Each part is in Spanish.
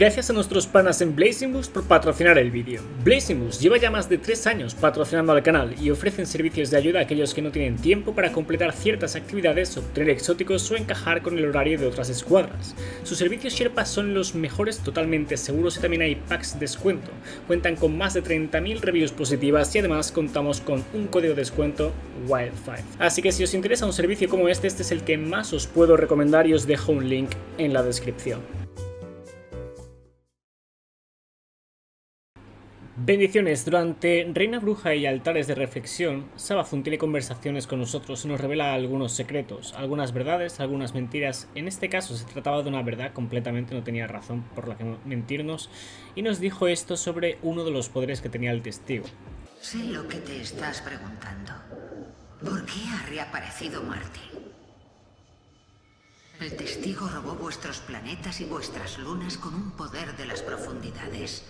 Gracias a nuestros panas en Blazing Boost por patrocinar el vídeo. Blazing Boost lleva ya más de 3 años patrocinando al canal y ofrecen servicios de ayuda a aquellos que no tienen tiempo para completar ciertas actividades, obtener exóticos o encajar con el horario de otras escuadras. Sus servicios Sherpa son los mejores totalmente seguros y también hay packs de descuento. Cuentan con más de 30.000 reviews positivas y además contamos con un código de descuento Wild5. Así que si os interesa un servicio como este, este es el que más os puedo recomendar y os dejo un link en la descripción. Bendiciones. Durante Reina Bruja y altares de reflexión, Sabazun tiene conversaciones con nosotros y nos revela algunos secretos, algunas verdades, algunas mentiras. En este caso se trataba de una verdad completamente, no tenía razón por la que mentirnos, y nos dijo esto sobre uno de los poderes que tenía el testigo. Sé lo que te estás preguntando. ¿Por qué ha reaparecido Marte? El testigo robó vuestros planetas y vuestras lunas con un poder de las profundidades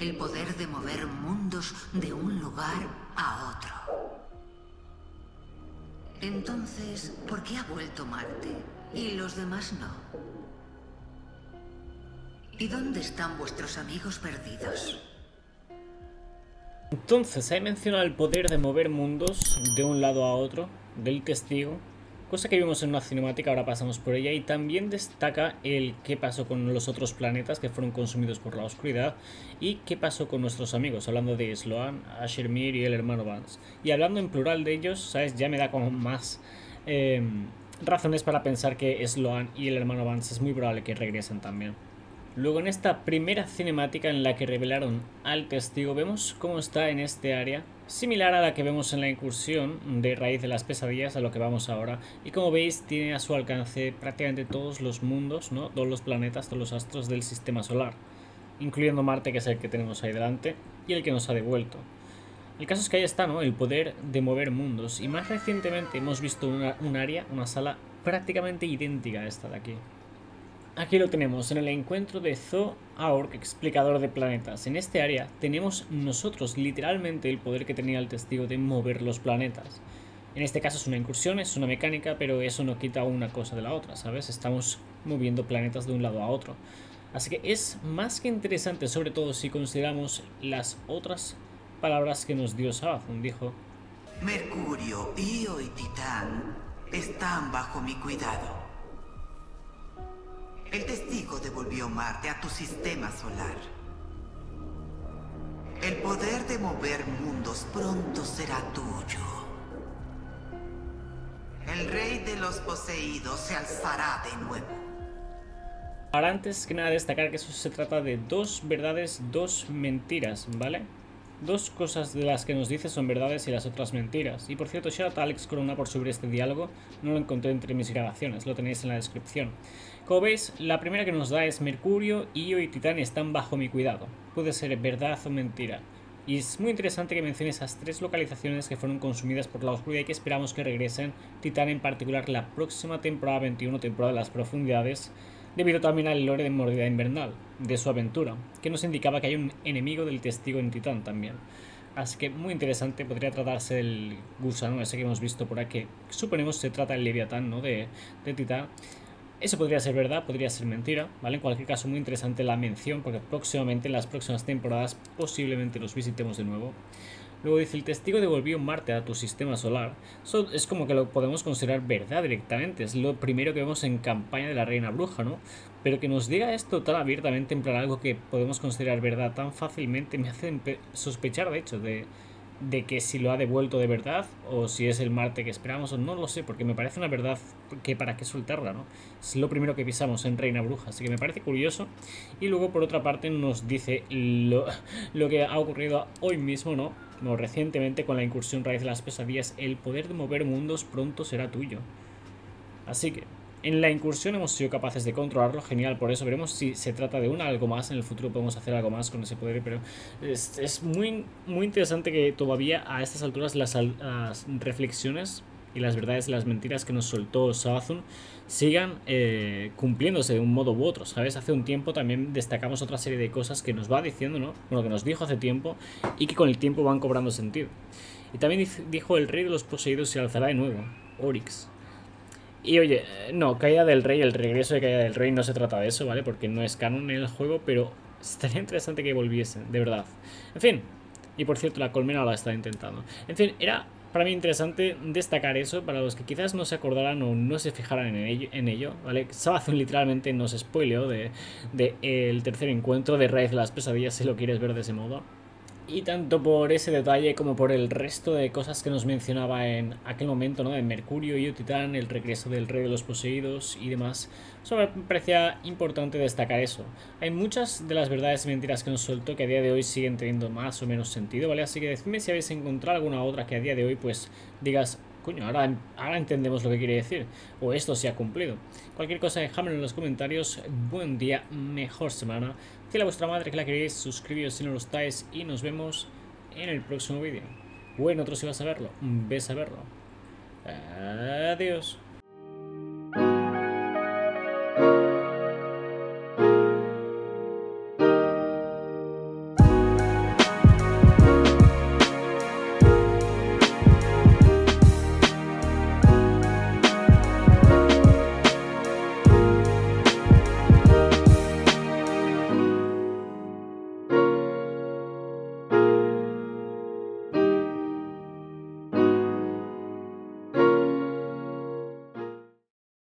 el poder de mover mundos de un lugar a otro. Entonces, ¿por qué ha vuelto Marte y los demás no? ¿Y dónde están vuestros amigos perdidos? Entonces, hay mencionado el poder de mover mundos de un lado a otro del testigo Cosa que vimos en una cinemática, ahora pasamos por ella. Y también destaca el qué pasó con los otros planetas que fueron consumidos por la oscuridad. Y qué pasó con nuestros amigos, hablando de Sloan, Ashermir y el hermano Vance. Y hablando en plural de ellos, ¿sabes? Ya me da como más em, razones para pensar que Sloan y el hermano Vance es muy probable que regresen también. Luego en esta primera cinemática en la que revelaron al testigo vemos cómo está en este área, similar a la que vemos en la incursión de raíz de las pesadillas a lo que vamos ahora. Y como veis tiene a su alcance prácticamente todos los mundos, ¿no? todos los planetas, todos los astros del sistema solar, incluyendo Marte que es el que tenemos ahí delante y el que nos ha devuelto. El caso es que ahí está, ¿no? El poder de mover mundos. Y más recientemente hemos visto un área, una sala prácticamente idéntica a esta de aquí. Aquí lo tenemos, en el encuentro de Zo Aork, explicador de planetas. En este área tenemos nosotros literalmente el poder que tenía el testigo de mover los planetas. En este caso es una incursión, es una mecánica, pero eso no quita una cosa de la otra, ¿sabes? Estamos moviendo planetas de un lado a otro. Así que es más que interesante, sobre todo si consideramos las otras palabras que nos dio Sabathun. Dijo... Mercurio, Io y Titán están bajo mi cuidado. El testigo devolvió Marte a tu sistema solar. El poder de mover mundos pronto será tuyo. El rey de los poseídos se alzará de nuevo. Ahora antes que nada destacar que eso se trata de dos verdades, dos mentiras, ¿vale? Dos cosas de las que nos dice son verdades y las otras mentiras. Y por cierto, shout Alex Corona por subir este diálogo. No lo encontré entre mis grabaciones, lo tenéis en la descripción. Como veis, la primera que nos da es Mercurio, Io y Titán están bajo mi cuidado. Puede ser verdad o mentira. Y es muy interesante que mencione esas tres localizaciones que fueron consumidas por la oscuridad y que esperamos que regresen. Titán en particular la próxima temporada 21, temporada de las profundidades debido también al lore de Mordida Invernal, de su aventura, que nos indicaba que hay un enemigo del testigo en Titán también. Así que muy interesante, podría tratarse del gusano ese que hemos visto por aquí, suponemos se trata del Leviatán, ¿no? De, de Titán. Eso podría ser verdad, podría ser mentira, ¿vale? En cualquier caso, muy interesante la mención, porque próximamente, en las próximas temporadas, posiblemente los visitemos de nuevo. Luego dice, el testigo devolvió Marte a tu sistema solar. Eso es como que lo podemos considerar verdad directamente. Es lo primero que vemos en campaña de la Reina Bruja, ¿no? Pero que nos diga esto tan abiertamente, en plan algo que podemos considerar verdad tan fácilmente, me hace sospechar, de hecho, de, de que si lo ha devuelto de verdad o si es el Marte que esperamos o no lo sé, porque me parece una verdad que para qué soltarla, ¿no? Es lo primero que pisamos en Reina Bruja, así que me parece curioso. Y luego por otra parte nos dice lo, lo que ha ocurrido hoy mismo, ¿no? No, recientemente con la incursión raíz de las pesadillas, el poder de mover mundos pronto será tuyo. Así que, en la incursión hemos sido capaces de controlarlo, genial, por eso veremos si se trata de un algo más, en el futuro podemos hacer algo más con ese poder, pero es, muy, muy interesante que todavía a estas alturas las, las reflexiones y las verdades y las mentiras que nos soltó Sabazun sigan eh, cumpliéndose de un modo u otro, ¿sabes? Hace un tiempo también destacamos otra serie de cosas que nos va diciendo, ¿no? Bueno, que nos dijo hace tiempo y que con el tiempo van cobrando sentido. Y también dijo el rey de los poseídos se alzará de nuevo, Oryx. Y oye, no, Caída del Rey, el regreso de Caída del Rey no se trata de eso, ¿vale? Porque no es canon en el juego, pero estaría interesante que volviesen, de verdad. En fin, y por cierto, la colmena la está intentando. En fin, era para mí interesante destacar eso para los que quizás no se acordaran o no se fijaran en ello, en ¿vale? Sabazun literalmente nos spoileó de, de el tercer encuentro de Raíz de las Pesadillas si lo quieres ver de ese modo. Y tanto por ese detalle como por el resto de cosas que nos mencionaba en aquel momento, ¿no? De Mercurio y Titán, el regreso del Rey de los Poseídos y demás. Solo me parecía importante destacar eso. Hay muchas de las verdades y mentiras que nos suelto que a día de hoy siguen teniendo más o menos sentido, ¿vale? Así que decidme si habéis encontrado alguna otra que a día de hoy pues digas, ahora, entendemos lo que quiere decir. O esto se ha cumplido. Cualquier cosa, dejadmelo en los comentarios. Buen día, mejor semana. Dile a vuestra madre que la queréis, suscribíos si no lo estáis y nos vemos en el próximo vídeo. O en otro si vas a verlo, ves a verlo. Adiós.